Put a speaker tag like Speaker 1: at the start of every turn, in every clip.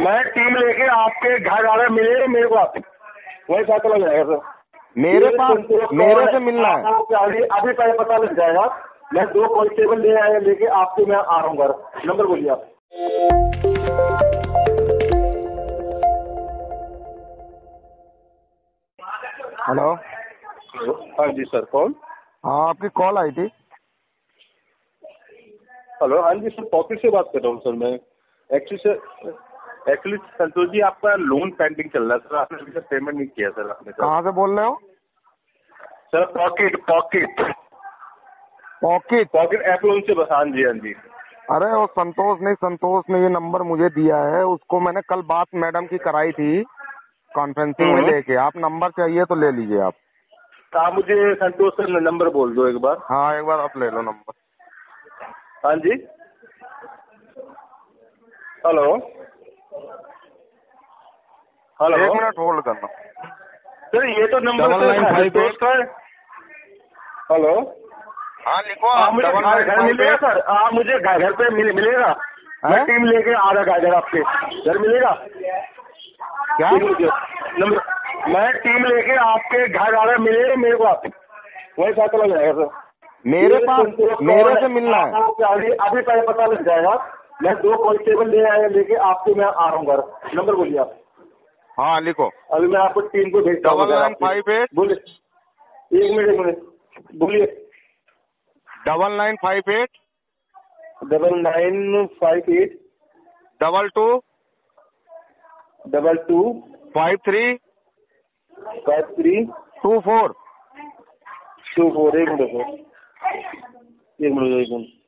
Speaker 1: मैं टीम लेके आपके घर आ रहा मिले मेरे को आप वही पता लग जाएगा सर।
Speaker 2: मेरे पास मेरे से मिलना है।
Speaker 1: अभी अभी पहले पता लग जाएगा। मैं दो कॉन्स्टेबल ले आया लेके आपके मैं आ रहा हूँ घर। नंबर बोलिए आप।
Speaker 2: हेलो।
Speaker 1: हाँ जी सर कौन?
Speaker 2: हाँ आपकी कॉल आई थी।
Speaker 1: हेलो हाँ जी सर पॉकेट से बात कर रहा हूँ सर मैं। Actually sir actually Santosh ji आपका लोन पेंडिंग चल रहा है सर। आपने अभी तक पेमेंट नहीं किया सर आपने सर
Speaker 2: कहाँ से बोल रहे हो?
Speaker 1: Sir pocket pocket
Speaker 2: pocket
Speaker 1: pocket app loan से बस हाँ जी हाँ जी।
Speaker 2: अरे वो संतोष ने संतोष ने ये नंबर मुझे दिया है। उसको मैंने कल बात मैडम की कराई थी कॉन्फ्रेंसिंग में
Speaker 1: हम्म।
Speaker 2: लेके। आप नंबर चाहिए तो ले लीजिए आप।
Speaker 1: तो आप मुझे संतोष सर नंबर बोल दो एक बार।
Speaker 2: हाँ एक बार आप ले लो नंबर।
Speaker 1: हाँ जी। हेलो। हेलो
Speaker 2: एक मिनट होल्ड करना
Speaker 1: सर ये तो नंबर है हेलो
Speaker 2: हाँ लिखो
Speaker 1: हाँ
Speaker 2: आप
Speaker 1: मुझे घर घर मिलेगा सर हाँ मुझे घर घर पे मिले, मिलेगा मैं टीम लेके आ रहा घर आपके घर मिलेगा
Speaker 2: क्या
Speaker 1: नंबर मैं टीम लेके आपके घर आ रहा मिलेगा मेरे को आप वही पता लग जाएगा सर
Speaker 2: मेरे पास मेरे से मिलना है
Speaker 1: अभी अभी पहले पता लग जाएगा मैं दो कांस्टेबल ले आया लेके आपको मैं आ रहा हूँ घर। नंबर बोलिए आप।
Speaker 2: हाँ लिखो।
Speaker 1: अभी मैं आपको टीम को भेजता हूँ।
Speaker 2: डबल नाइन फाइव एट
Speaker 1: बोलिए। एक मिनट एक मिनट। बोलिए।
Speaker 2: Double nine five eight
Speaker 1: double nine five eight
Speaker 2: double two
Speaker 1: double two
Speaker 2: five three
Speaker 1: five three
Speaker 2: two four
Speaker 1: two four एक मिनट सर एक मिनट। एक मिनट एक मिनट।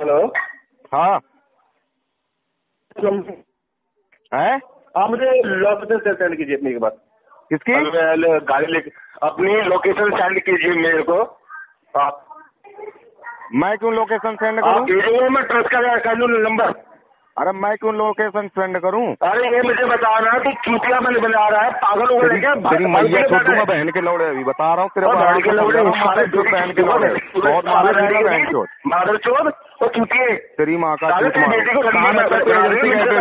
Speaker 1: हेलो।
Speaker 2: हाँ। है?
Speaker 1: आप मुझे लोकेशन से सेंड कीजिए अपनी के बाद
Speaker 2: किसकी?
Speaker 1: गाड़ी लेके अपनी लोकेशन सेंड कीजिए मेरे को। आप
Speaker 2: मैं क्यों लोकेशन सेंड करूँ?
Speaker 1: मैं ट्रस्ट का कर लूँ नंबर
Speaker 2: अरे मैं क्यों लोकेशन सेंड करूँ?
Speaker 1: अरे ये मुझे बता रहा है कि चूतिया मैंने बना रहा है पागल हो
Speaker 2: गया
Speaker 1: गया
Speaker 2: तेरी मैया छोटू मैं बहन के लौड़े अभी बता रहा हूँ तेरे
Speaker 1: बहन के लौड़े सारे
Speaker 2: जो बहन के लौड़े बहुत मारा जाएगा बहन चोर
Speaker 1: मादर चोद और चूतिए।
Speaker 2: तेरी माँ का चूत मारो।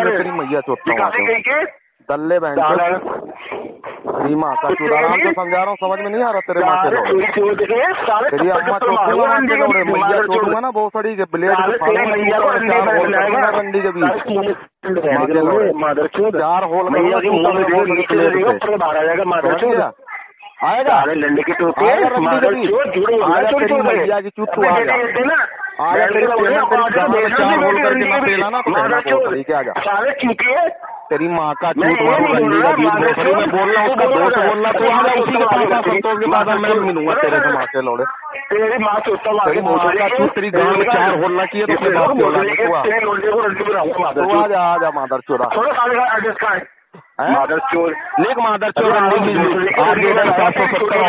Speaker 2: तेरी मैया चोट हूँ दल्ले बहन
Speaker 1: साला
Speaker 2: चोट तेरी माँ का चूत आराम से समझा रहा हूँ समझ में नहीं आ रहा तेरे माँ के तेरी अम्मा चोटूँगा मैया चोटूँगा ना बहुसड़ी के ब्लेड
Speaker 1: साले
Speaker 2: के बीच चार होल चूता बहुत
Speaker 1: बाहर आ जाएगा चोद
Speaker 2: गया? आएगा?
Speaker 1: साले लंडे की टोपी
Speaker 2: आएगा
Speaker 1: मादर
Speaker 2: के
Speaker 1: रहा है
Speaker 2: आएगा।
Speaker 1: चोरी
Speaker 2: चूत तू होल करके ना पेला ना तो बहुत बड़ी क्या आजा
Speaker 1: साले चूतिए
Speaker 2: तेरी माँ का
Speaker 1: मैं
Speaker 2: चूत मारू
Speaker 1: बोल
Speaker 2: का
Speaker 1: रहा,
Speaker 2: बीच
Speaker 1: मादर
Speaker 2: भोसड़ी बोल रहा हूँ उसका
Speaker 1: बोल
Speaker 2: दोस्त बोल रहा तू आजा उसी के पास आ, संतोष के पास मैं मिलूँगा तेरे से माँ के लौड़े।
Speaker 1: तेरी माँ चोता
Speaker 2: तेरी माँ का चूत तेरी गाँव में चार होल रखी है तो उसके बाद बोला कि तू आ
Speaker 1: को रंडी बनाऊँगा मादर
Speaker 2: तू चोरा।
Speaker 1: थोड़ा साले का एड्रेस का है।
Speaker 2: हैं?
Speaker 1: मादर चोर
Speaker 2: लिख मादर चोरा हज़ार सात सौ सत्तर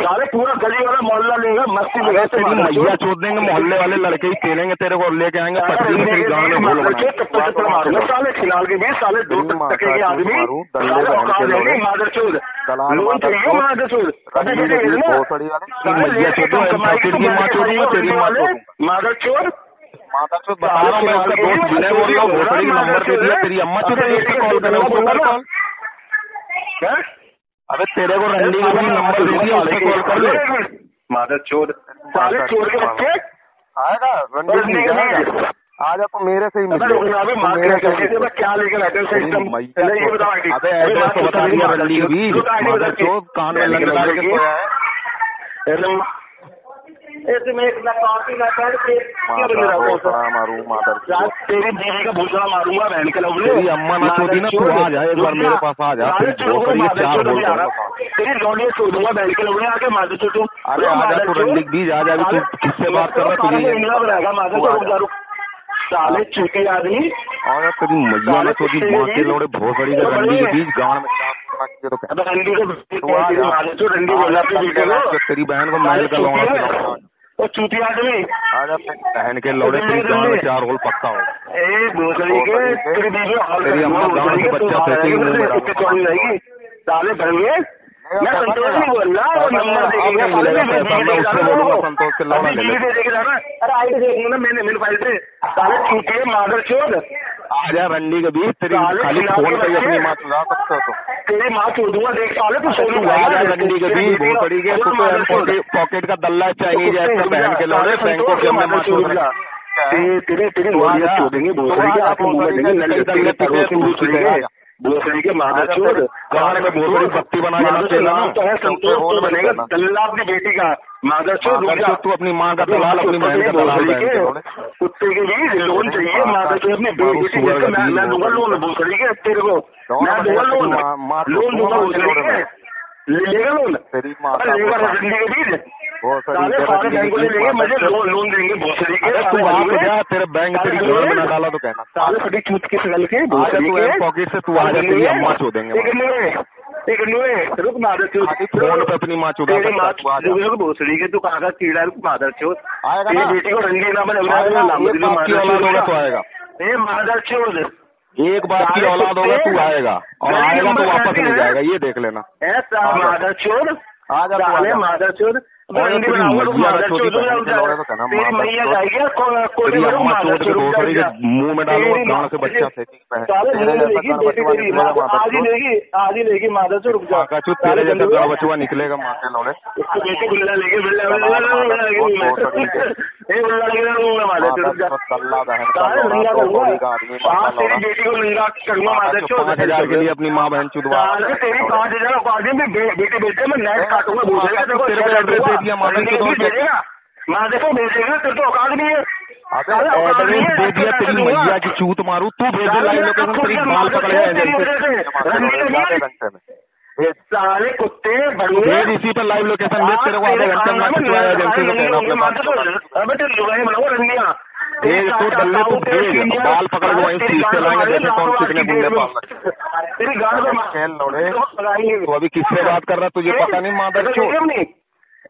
Speaker 1: सारे पूरा गली वाला मोहल्ला लेगा मस्ती लेगा
Speaker 2: तेरी मैया चोद देंगे मोहल्ले वाले लड़के ही पेलेंगे तेरे को लेके आएँगे में में
Speaker 1: साले खिलाल के बीच साले दो
Speaker 2: माँ
Speaker 1: आदमी मादर चोद। लोन
Speaker 2: मादर
Speaker 1: चाहिए मादर चोद। तो
Speaker 2: माँ माँ
Speaker 1: मादर चोद।
Speaker 2: माता चोद बता रहा हूँ मैं उसका दोस्त विनय बोल रहा हूँ भोसड़ी का नंबर दे दिया तेरी अम्मा चोद है कॉल करे कर कॉल
Speaker 1: क्या?
Speaker 2: अबे तेरे को रंडी का भी नंबर दे दिया उससे कॉल कर ले।
Speaker 1: मादर चोर। साले चोर के बच्चे।
Speaker 2: आएगा रंडी नहीं
Speaker 1: बीच।
Speaker 2: आजा तो मेरे से ही मिल
Speaker 1: अबे अबे मार के
Speaker 2: से ही मिलो
Speaker 1: क्या लेकर आते
Speaker 2: हो
Speaker 1: सिस्टम पहले ये। बताओ आईडी
Speaker 2: अबे एड्रेस तो बता दिया रंडी भी मादर चोद कान में लग रहा है
Speaker 1: ऐसे एक ना कॉफ़ी ना कर के तेरी बीवी का। भूसड़ा मारूँगा बहन के लौड़े
Speaker 2: तेरी अम्मा ना चोदी ना, तू आ जा, एक बार मेरे पास आ जा, तेरी भोसड़ी के चार बोल।
Speaker 1: तेरी लौड़े छोड़ूँगा बहन के लौड़े आके मार दे तू
Speaker 2: अरे तू रंडी के बीच आजा अभी तू किससे बात कर रहा तुझे
Speaker 1: इंगला बनाएगा मार दे
Speaker 2: तू आ जा।
Speaker 1: रुक साले चूके आदमी।
Speaker 2: और तेरी मैया ने चोदी माँ के लौड़े भोसड़ी के रंडी के। बीच गाँव में तो तू आ जा।
Speaker 1: तू
Speaker 2: तेरी बहन को मैल का लौड़ा
Speaker 1: वो चूती आदमी।
Speaker 2: आजा बहन के लौड़े तेरी गाँव में चार होल पक्का हो।
Speaker 1: ए भोसड़ी के तेरी बीवी हाल
Speaker 2: तेरी अम्मा गाँव के बच्चा फेंकेगी मुँह में डाल।
Speaker 1: चौड़ी रहेगी साले भरेंगे मैं संतोष नहीं बोल रहा वो नंबर देखेगा
Speaker 2: पैसा, मैं उससे बोलूँगा संतोष के लौड़ा ले ले।
Speaker 1: अरे आई देखूँगा ना मैंने मेरे फ़ाइल पे साले चूतिए मादर चोद
Speaker 2: आजा रंडी के बीच तेरी खाली फ़ोन पे अपनी। माँ चुरा सकते हो तो।
Speaker 1: तेरी माँ दूँगा? देख साले तू सोनू
Speaker 2: आजा रंडी के बीच भोसड़ी के तू तो पॉकेट का दल्ला चाइनीज़ ऐसा पहन के लौड़े बैंकों के हमने माँ रखी
Speaker 1: तेरी तेरे तेरे
Speaker 2: तू।
Speaker 1: चोदेंगे भोसड़ी के आपके मुँह में देंगे लड़के
Speaker 2: दल्ले
Speaker 1: परों से
Speaker 2: तू
Speaker 1: भोसड़ी
Speaker 2: आजा।
Speaker 1: के भोसड़ी के मादर
Speaker 2: आजा,
Speaker 1: चोद
Speaker 2: तेरे कान में भोसड़ी पत्ती बना।
Speaker 1: नाम। तो है संतोष तो बनेगा। दल्ला अपनी बेटी का चोद,
Speaker 2: तू अपनी माँ का दलाल, अपनी बहन का दलाल
Speaker 1: कुत्ते के लिए लोन चाहिए मादर अपनी बेटी मैं दूँगा लोन भोसड़ी के तेरे को। मैं दूँगा लोन।
Speaker 2: तो
Speaker 1: लोन दूँगा भोसड़ी के लेगा लोन? लेगा
Speaker 2: बोला।
Speaker 1: के सारे मुझे लोन देंगे के।
Speaker 2: अरे तू
Speaker 1: साले
Speaker 2: वहाँ पे जा तेरे बैंक तेरी
Speaker 1: साले
Speaker 2: जेब में
Speaker 1: बंदे।
Speaker 2: न डाला तो कहना
Speaker 1: साले चूत के सगल के। के
Speaker 2: पॉकेट से तू आजा तेरी अम्मा चोदेंगे
Speaker 1: एक नुए एक नुए रुक मादर चोद
Speaker 2: फ़ोन पे अपनी माँ चुदा
Speaker 1: तेरी माँ
Speaker 2: तू आजा
Speaker 1: रुक भोसड़ी के। तू कहाँ का कीड़ा रुक मादर चोद तेरी बेटी को रंगी ना बने
Speaker 2: तो आएगा।
Speaker 1: ए मादर चोद
Speaker 2: एक बाप की औलाद होगा तू आएगा। और आएगा तो वापस नहीं जाएगा ये देख लेना।
Speaker 1: मादर
Speaker 2: तू
Speaker 1: मादर चोद
Speaker 2: तो
Speaker 1: जाएगा।
Speaker 2: मुँह में से बच्चा
Speaker 1: लेगी,
Speaker 2: गड़
Speaker 1: आज ही लेगी रुक
Speaker 2: तेरे जैसा निकलेगा माँ के लौड़े पाँच हज़ार के लिए अपनी माँ बहन चुदवा।
Speaker 1: तेरी पाँच हज़ार बेटे बेटे में नेट काटूँगा तेरे
Speaker 2: एड्रेस दिया, माँ बहन को
Speaker 1: तेरे को औकात नहीं है।
Speaker 2: अबे
Speaker 1: साले औकात नहीं
Speaker 2: एड्रेस दे दिया तेरी मैया की चूत मारू तू भेज दे लाइव लोकेशन तेरी
Speaker 1: का
Speaker 2: बाल
Speaker 1: मादर
Speaker 2: पकड़
Speaker 1: चोद
Speaker 2: जाए
Speaker 1: तेरी
Speaker 2: जैसे
Speaker 1: वजह से। रंडी का नहीं है।
Speaker 2: घंटे में
Speaker 1: साले कुत्ते
Speaker 2: भेज इसी पर लाइव लोकेशन भेज तेरे को आधे घंटे में खिंचवाया एजेंसी से कहना अपने पास
Speaker 1: अबे तेरे लुगाई बनाओ रंडिया
Speaker 2: भेज तू डल्ले तू भेज बाल पकड़ के वहीं सीट से जैसे कौन कितने गुंडे पाल
Speaker 1: तेरी गाल में
Speaker 2: खेल लौड़े। तू अभी किससे बात कर रहा तुझे पता नहीं मादर चोद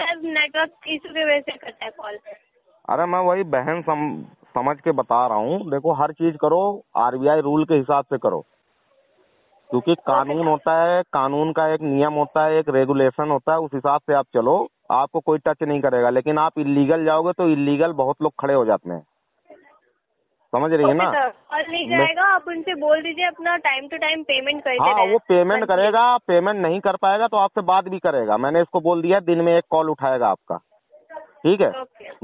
Speaker 3: सर नेटवर्क इशू की वजह से कटा है कॉल
Speaker 2: अरे मैं वही बहन सम, समझ के बता रहा हूँ। देखो हर चीज़ करो आरबीआई रूल के हिसाब से करो। क्योंकि कानून होता है कानून का एक नियम होता है एक रेगुलेशन होता है उस हिसाब से आप चलो। आपको कोई टच नहीं करेगा। लेकिन आप इलीगल जाओगे तो इलीगल बहुत लोग खड़े हो जाते हैं। समझ रही है ना?
Speaker 3: कॉल नहीं जाएगा आप उनसे बोल दीजिए अपना टाइम टू टाइम पेमेंट करते
Speaker 2: हाँ वो पेमेंट करेगा पेमेंट नहीं कर पाएगा तो आपसे बात भी करेगा। मैंने इसको बोल दिया दिन में एक कॉल उठाएगा आपका। ठीक है?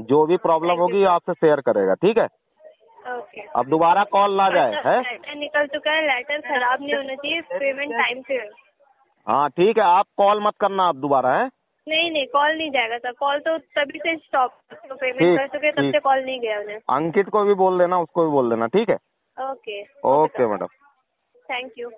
Speaker 2: जो भी प्रॉब्लम होगी आपसे शेयर करेगा ठीक है?
Speaker 3: ओके।
Speaker 2: अब दोबारा कॉल ना जाए है?
Speaker 3: लेटर निकल चुका है लेटर खराब नहीं होना चाहिए पेमेंट टाइम से।
Speaker 2: हाँ ठीक है आप कॉल मत करना आप दोबारा है?
Speaker 3: नहीं नहीं कॉल नहीं जाएगा सर कॉल तो तभी से स्टॉप तो पेमेंट कर चुके तब से कॉल नहीं गया उन्हें।
Speaker 2: अंकित को भी बोल देना उसको भी बोल देना ठीक है?
Speaker 3: Okay
Speaker 2: okay madam
Speaker 3: thank you